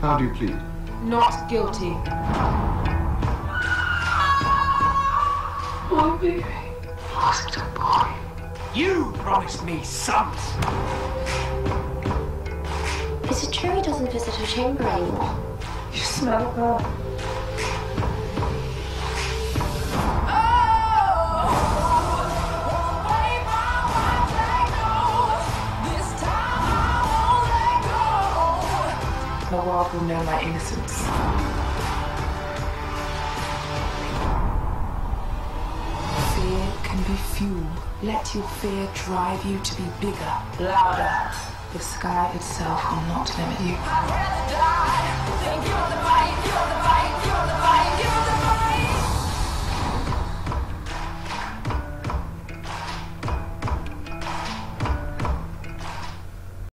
How do you plead? Not guilty. Oh, baby. Was it a boy? You promised me sons. Is it true he doesn't visit her chamber anymore? You smell her. The world will know my innocence. Fear can be fuel. Let your fear drive you to be bigger, louder. The sky itself will not limit you.